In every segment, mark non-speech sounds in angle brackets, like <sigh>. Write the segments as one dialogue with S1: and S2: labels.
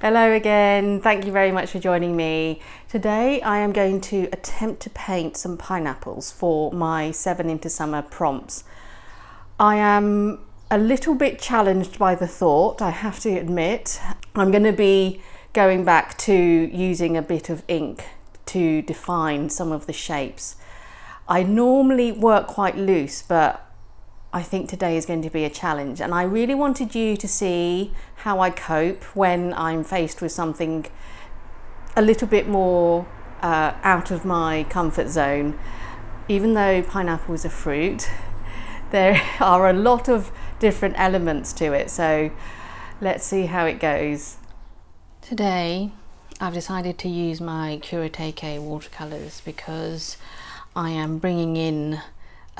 S1: Hello again, thank you very much for joining me. Today I am going to attempt to paint some pineapples for my 7 into summer prompts. I am a little bit challenged by the thought, I have to admit. I'm going to be going back to using a bit of ink to define some of the shapes. I normally work quite loose, but I think today is going to be a challenge and I really wanted you to see how I cope when I'm faced with something a little bit more uh, out of my comfort zone. Even though pineapple is a fruit, <laughs> there <laughs> are a lot of different elements to it, so let's see how it goes. Today I've decided to use my Kuretake watercolours because I am bringing in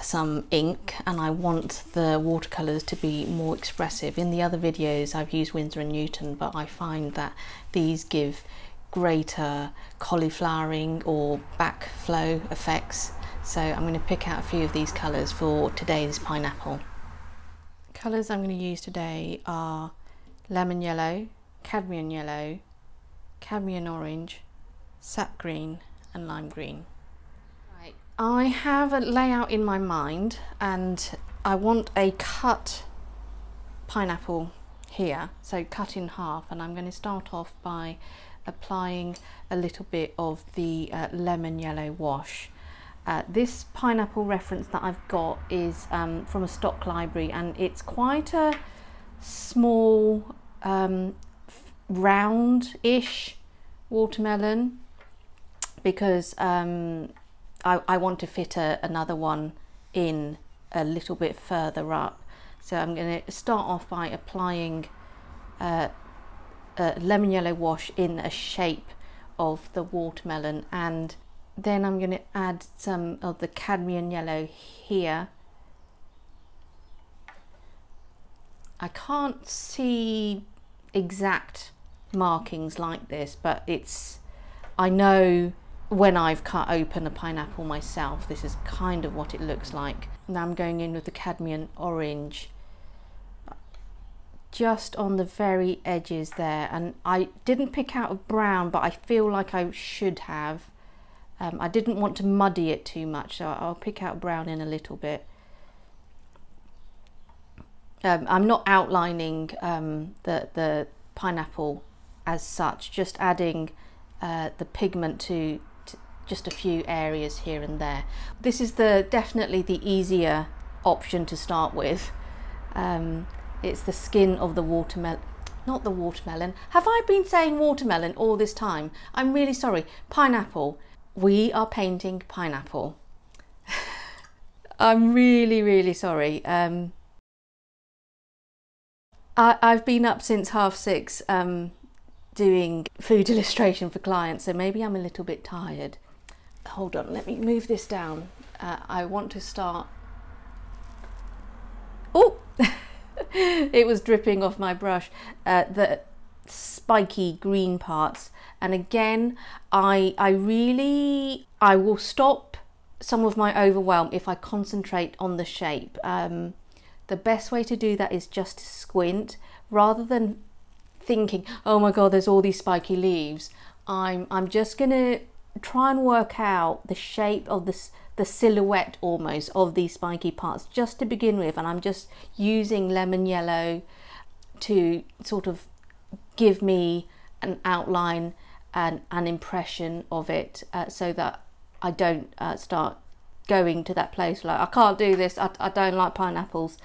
S1: some ink and I want the watercolours to be more expressive. In the other videos I've used Winsor & Newton but I find that these give greater cauliflowering or backflow effects so I'm going to pick out a few of these colours for today's pineapple. Colours I'm going to use today are lemon yellow, cadmium yellow, cadmium orange, sap green and lime green. I have a layout in my mind and I want a cut pineapple here, so cut in half and I'm going to start off by applying a little bit of the uh, lemon yellow wash. Uh, this pineapple reference that I've got is um, from a stock library and it's quite a small um, round-ish watermelon because um, I, I want to fit a, another one in a little bit further up. So I'm going to start off by applying uh, a lemon yellow wash in a shape of the watermelon and then I'm going to add some of the cadmium yellow here. I can't see exact markings like this but it's I know when I've cut open a pineapple myself, this is kind of what it looks like. Now I'm going in with the cadmium orange just on the very edges there and I didn't pick out a brown but I feel like I should have. Um, I didn't want to muddy it too much so I'll pick out brown in a little bit. Um, I'm not outlining um, the, the pineapple as such, just adding uh, the pigment to just a few areas here and there. This is the definitely the easier option to start with. Um, it's the skin of the watermelon, not the watermelon. Have I been saying watermelon all this time? I'm really sorry. Pineapple. We are painting pineapple. <laughs> I'm really, really sorry. Um, I, have been up since half six um, doing food <laughs> illustration for clients, so maybe I'm a little bit tired hold on, let me move this down. Uh, I want to start. Oh, <laughs> it was dripping off my brush. Uh, the spiky green parts, and again, I I really I will stop some of my overwhelm if I concentrate on the shape. Um, the best way to do that is just to squint rather than thinking, oh my god, there's all these spiky leaves. I'm I'm just gonna try and work out the shape of this the silhouette almost of these spiky parts just to begin with. And I'm just using lemon yellow to sort of give me an outline and an impression of it uh, so that I don't uh, start going to that place like I can't do this. I, I don't like pineapples.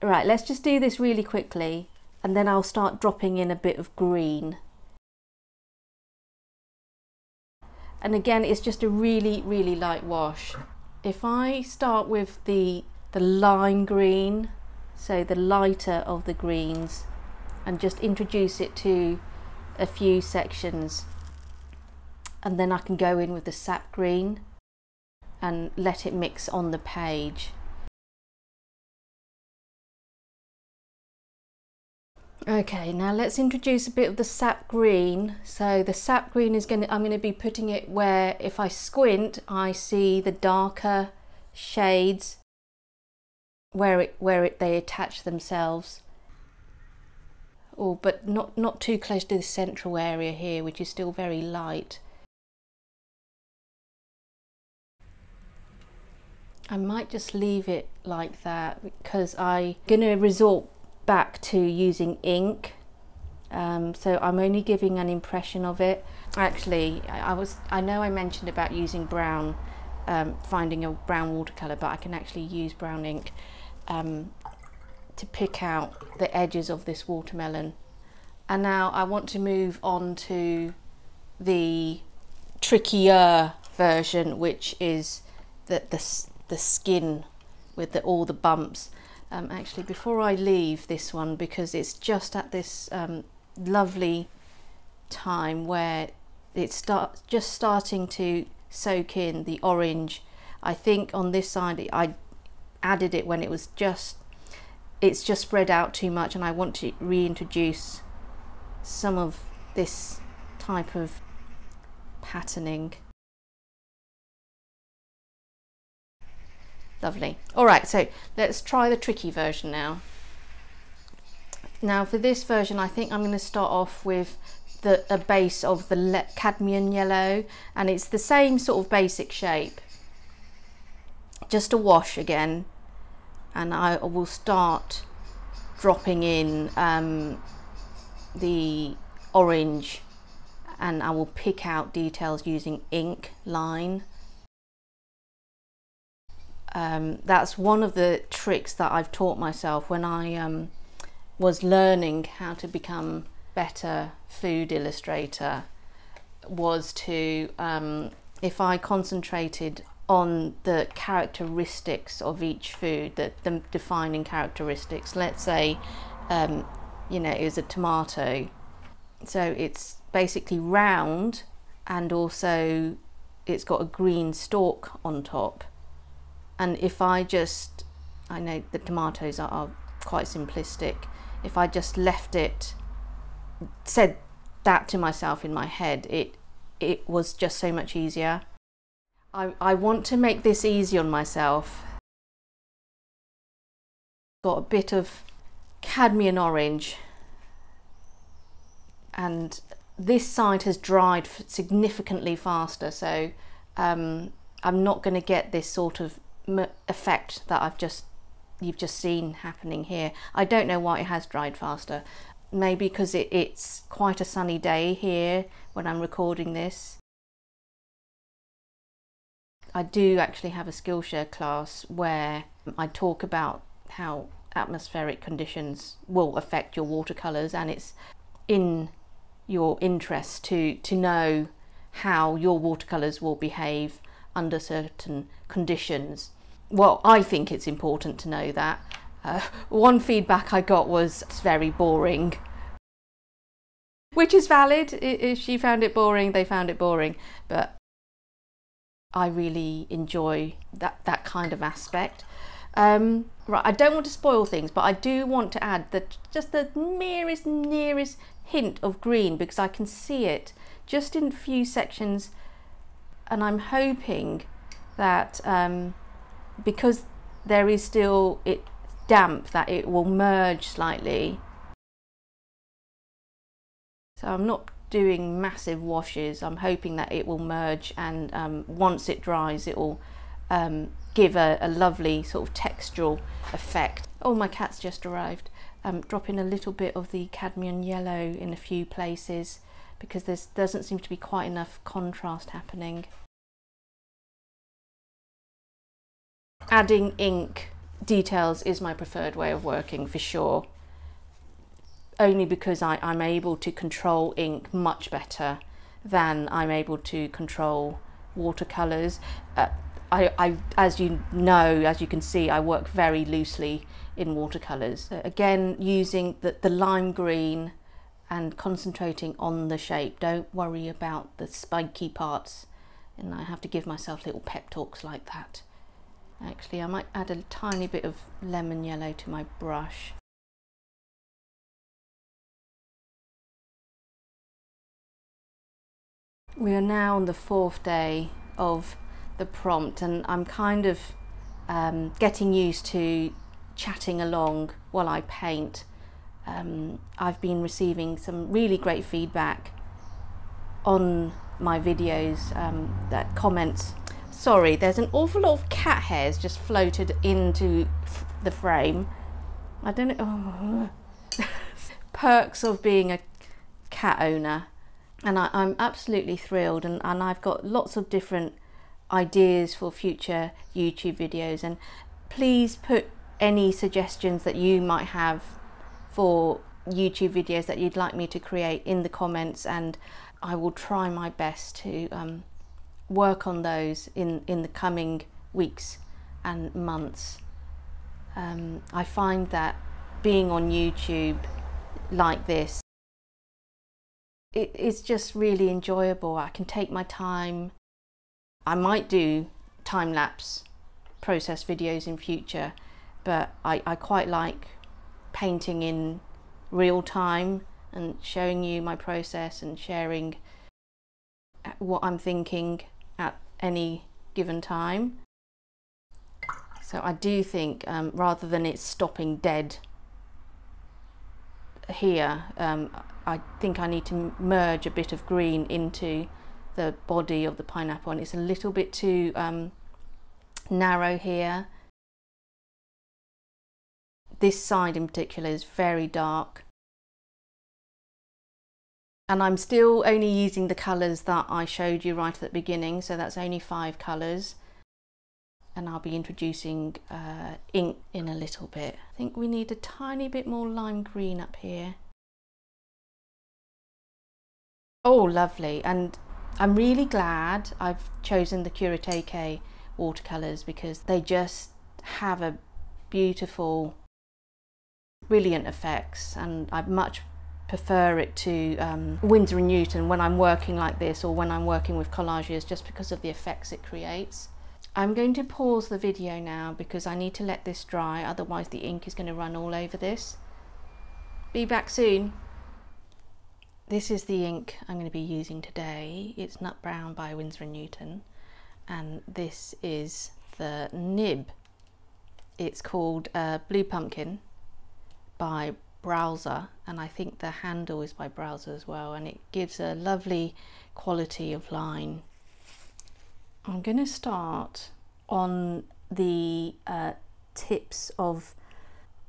S1: Right let's just do this really quickly and then I'll start dropping in a bit of green and again it's just a really really light wash. If I start with the the lime green so the lighter of the greens and just introduce it to a few sections and then I can go in with the sap green and let it mix on the page Okay, now let's introduce a bit of the sap green. So the sap green is going to, I'm going to be putting it where if I squint, I see the darker shades where it, where it, they attach themselves. or but not not too close to the central area here which is still very light I might just leave it like that because I'm going to resort back to using ink. Um, so I'm only giving an impression of it. Actually I was I know I mentioned about using brown um, finding a brown watercolor but I can actually use brown ink um, to pick out the edges of this watermelon. And now I want to move on to the trickier version which is the, the the skin with the, all the bumps. Um, actually, before I leave this one, because it's just at this um, lovely time where it's start, just starting to soak in the orange. I think on this side I added it when it was just, it's just spread out too much and I want to reintroduce some of this type of patterning. Lovely. All right, so let's try the tricky version now. Now for this version, I think I'm going to start off with the a base of the cadmium yellow and it's the same sort of basic shape. Just a wash again and I will start dropping in um, the orange and I will pick out details using ink line um, that's one of the tricks that I've taught myself when I um, was learning how to become better food illustrator was to um, if I concentrated on the characteristics of each food the, the defining characteristics let's say um, you know it was a tomato. So it's basically round and also it's got a green stalk on top and if I just I know the tomatoes are, are quite simplistic. If I just left it said that to myself in my head it it was just so much easier. I, I want to make this easy on myself. Got a bit of cadmium orange. And this side has dried significantly faster. So um, I'm not going to get this sort of effect that I've just you've just seen happening here. I don't know why it has dried faster. Maybe because it, it's quite a sunny day here when I'm recording this. I do actually have a Skillshare class where I talk about how atmospheric conditions will affect your watercolours and it's in your interest to, to know how your watercolours will behave under certain conditions well, I think it's important to know that. Uh, one feedback I got was it's very boring, which is valid. If she found it boring, they found it boring. But I really enjoy that, that kind of aspect. Um, right, I don't want to spoil things, but I do want to add that just the merest, nearest hint of green because I can see it just in a few sections, and I'm hoping that um, because there is still it damp that it will merge slightly. So I'm not doing massive washes. I'm hoping that it will merge and um, once it dries it will um, give a, a, lovely sort of textural effect. Oh my cat's just arrived. Um, dropping a little bit of the cadmium yellow in a few places because there doesn't seem to be quite enough contrast happening adding ink details is my preferred way of working for sure only because I, I'm able to control ink much better than I'm able to control watercolors. Uh, I, I, as you know, as you can see, I work very loosely in watercolors. Again, using the, the lime green and concentrating on the shape. Don't worry about the spiky parts. And I have to give myself little pep talks like that. Actually, I might add a tiny bit of lemon yellow to my brush. We are now on the fourth day of the prompt and I'm kind of um, getting used to chatting along while I paint. Um, I've been receiving some really great feedback on my videos, um, that comments. Sorry, there's an awful lot of cat hairs just floated into the frame. I don't know. Oh. <laughs> Perks of being a cat owner. And I, am absolutely thrilled, and, and I've got lots of different ideas for future YouTube videos. And please put any suggestions that you might have for YouTube videos that you'd like me to create in the comments and I will try my best to um, work on those in, in the coming weeks and months. Um, I find that being on YouTube like this, it is just really enjoyable. I can take my time. I might do time lapse process videos in future, but I, I quite like painting in real time and showing you my process and sharing what I'm thinking at any given time. So I do think um, rather than it stopping dead here, um, I think I need to merge a bit of green into the body of the pineapple and it's a little bit too um, narrow here. This side in particular is very dark and I'm still only using the colours that I showed you right at the beginning so that's only five colours and I'll be introducing uh, ink in a little bit. I think we need a tiny bit more lime green up here. Oh lovely and I'm really glad I've chosen the Kuretake watercolours because they just have a beautiful brilliant effects and I much prefer it to um, Winsor & Newton when I'm working like this or when I'm working with collages just because of the effects it creates. I'm going to pause the video now because I need to let this dry otherwise the ink is going to run all over this. Be back soon. This is the ink I'm going to be using today. It's Nut Brown by Winsor & Newton and this is the nib. It's called uh, Blue Pumpkin by Brause and I think the handle is by Brause as well and it gives a lovely quality of line. I'm going to start on the uh, tips of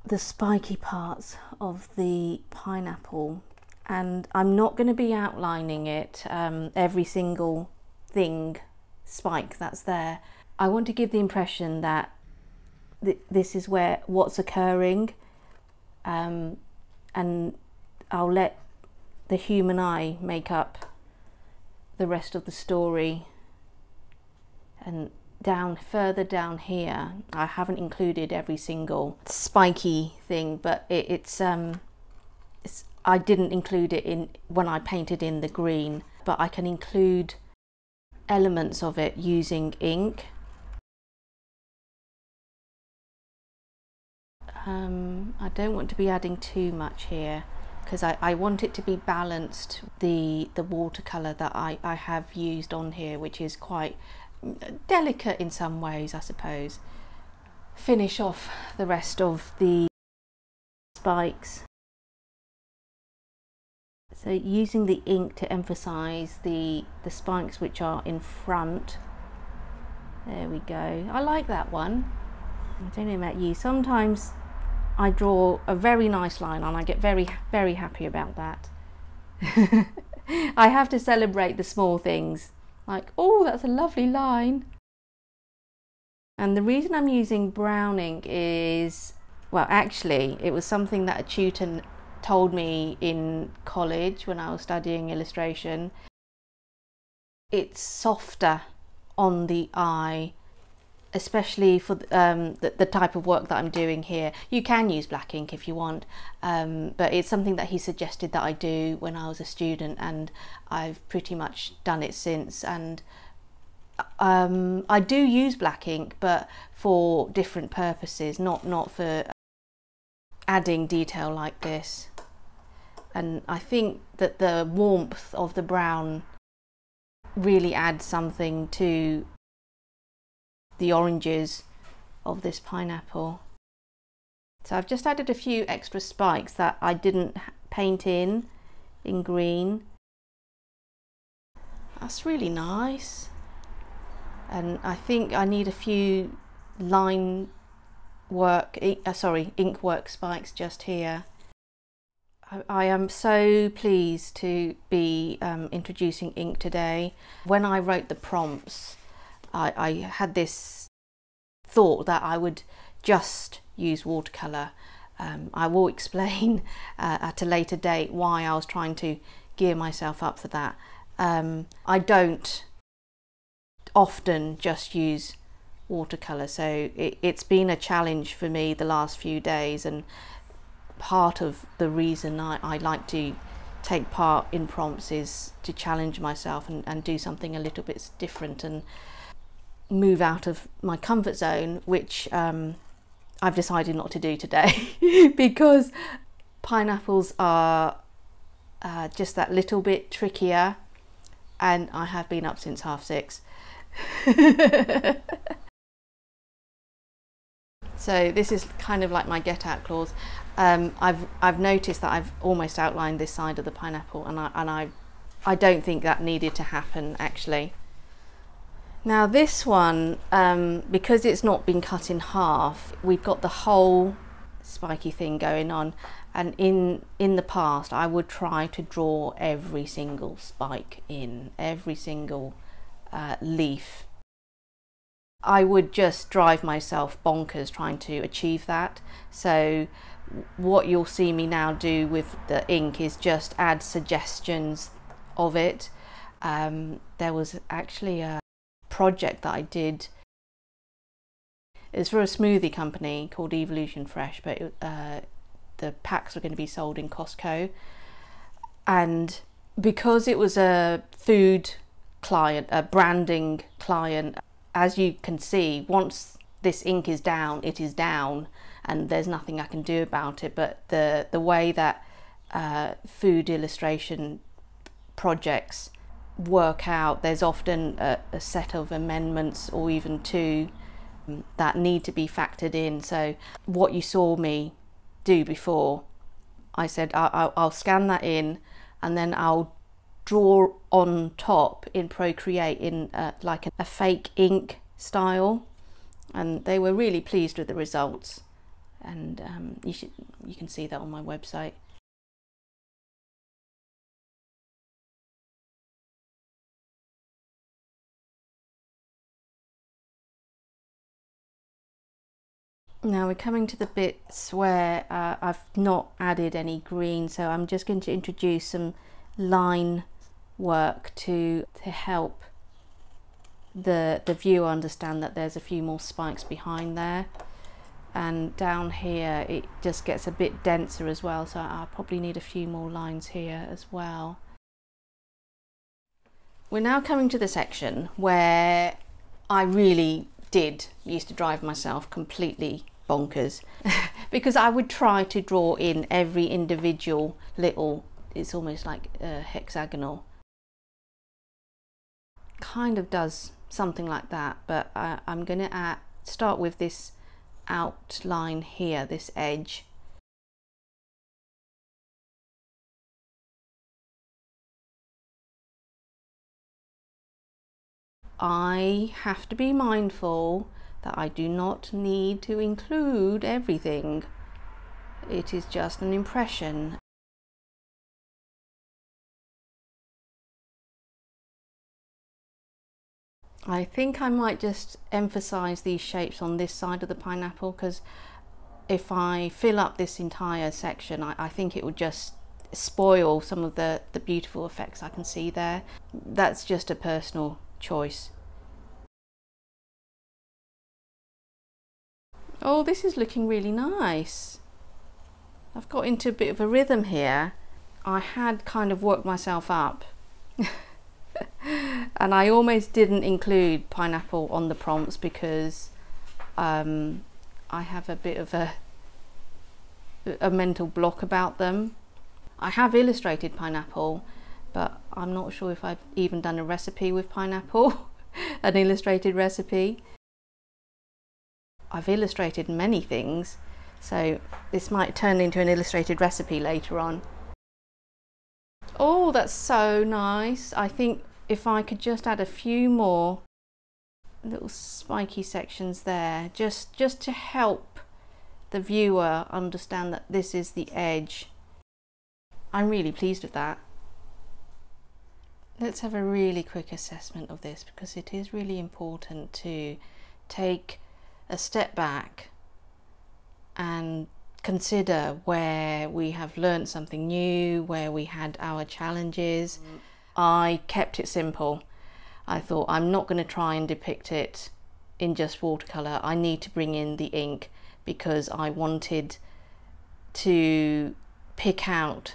S1: the spiky parts of the pineapple and I'm not going to be outlining it um, every single thing spike that's there. I want to give the impression that th this is where what's occurring um, and I'll let the human eye make up the rest of the story. And down further down here I haven't included every single spiky thing but it, it's um it's I didn't include it in when I painted in the green but I can include elements of it using ink Um, I don't want to be adding too much here because I, I want it to be balanced the the watercolor that I, I have used on here which is quite delicate in some ways I suppose. Finish off the rest of the spikes. So using the ink to emphasize the the spikes which are in front. There we go. I like that one. I don't know about you. Sometimes I draw a very nice line and I get very, very happy about that. <laughs> I have to celebrate the small things, like, oh, that's a lovely line. And the reason I'm using browning is, well, actually, it was something that a tutor told me in college when I was studying illustration. It's softer on the eye especially for um, the, the, type of work that I'm doing here. You can use black ink if you want, um, but it's something that he suggested that I do when I was a student and I've pretty much done it since and um, I do use black ink but for different purposes, not, not for adding detail like this. And I think that the warmth of the brown really adds something to the oranges of this pineapple. So I've just added a few extra spikes that I didn't paint in, in green. That's really nice. And I think I need a few line work, uh, sorry, ink work spikes just here. I, am so pleased to be um, introducing ink today. When I wrote the prompts, I, I had this thought that I would just use watercolour. Um, I will <laughs> explain uh, at a later date why I was trying to gear myself up for that. Um, I don't often just use watercolour so it, it's been a challenge for me the last few days and part of the reason I, I like to take part in prompts is to challenge myself and, and do something a little bit different and move out of my comfort zone which um, I've decided not to do today <laughs> because pineapples are uh, just that little bit trickier and I have been up since half six. <laughs> so this is kind of like my get out clause. Um, I've I've noticed that I've almost outlined this side of the pineapple and I and I I don't think that needed to happen actually. Now this one, um, because it's not been cut in half, we've got the whole spiky thing going on and in in the past I would try to draw every single spike in, every single uh, leaf. I would just drive myself bonkers trying to achieve that. So what you'll see me now do with the ink is just add suggestions of it. Um, there was actually a project that I did. It's for a smoothie company called Evolution Fresh, but uh, the packs were going to be sold in Costco. And because it was a food client, a branding client, as you can see, once this ink is down, it is down, and there's nothing I can do about it. But the the way that uh, food illustration projects work out, there's often a, a set of amendments or even two um, that need to be factored in. So what you saw me do before, I said I, will scan that in and then I'll draw on top in Procreate in uh, like a, a fake ink style and they were really pleased with the results and um, you should you can see that on my website. Now we're coming to the bits where uh, I've not added any green so I'm just going to introduce some line work to, to help the, the viewer understand that there's a few more spikes behind there and down here it just gets a bit denser as well so I'll probably need a few more lines here as well. We're now coming to the section where I really did used to drive myself completely bonkers. <laughs> Because I would try to draw in every individual little it's almost like a hexagonal. Kind of does something like that but I, I'm going to uh, start with this outline here this edge I have to be mindful that I do not need to include everything. It is just an impression. I think I might just emphasize these shapes on this side of the pineapple because if I fill up this entire section I, I think it would just spoil some of the, the beautiful effects I can see there. That's just a personal choice. Oh, this is looking really nice. I've got into a bit of a rhythm here. I had kind of worked myself up. <laughs> and I almost didn't include pineapple on the prompts because um, I have a bit of a, a mental block about them. I have illustrated pineapple but I'm not sure if I've even done a recipe with pineapple, <laughs> an illustrated recipe. I've illustrated many things, So this might turn into an illustrated recipe later on. Oh, that's so nice. I think if I could just add a few more little spiky sections there, just, just to help the viewer understand that this is the edge. I'm really pleased with that. Let's have a really quick assessment of this because it is really important to take a step back and consider where we have learned something new, where we had our challenges. I kept it simple. I thought I'm not going to try and depict it in just watercolour. I need to bring in the ink because I wanted to pick out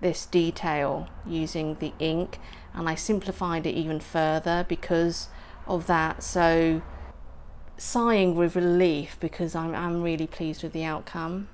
S1: this detail using the ink and I simplified it even further because of that. So sighing with relief because I'm, I'm really pleased with the outcome.